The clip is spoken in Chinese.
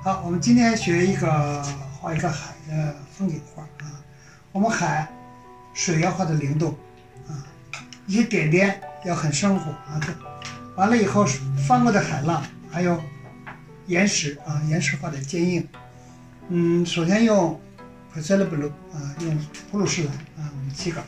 好，我们今天学一个画一个海的风景画啊。我们海水要画的灵动啊，一些点点要很生活啊。完了以后，翻过的海浪还有岩石啊，岩石画的坚硬。嗯，首先用 p a s t e l blue 啊，用普鲁士蓝啊，我们起稿。